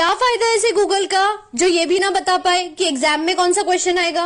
क्या फ़ायदा है इसे गूगल का, जो ये भी ना बता पाए कि एग्ज़ाम में कौन सा क्वेश्चन आएगा?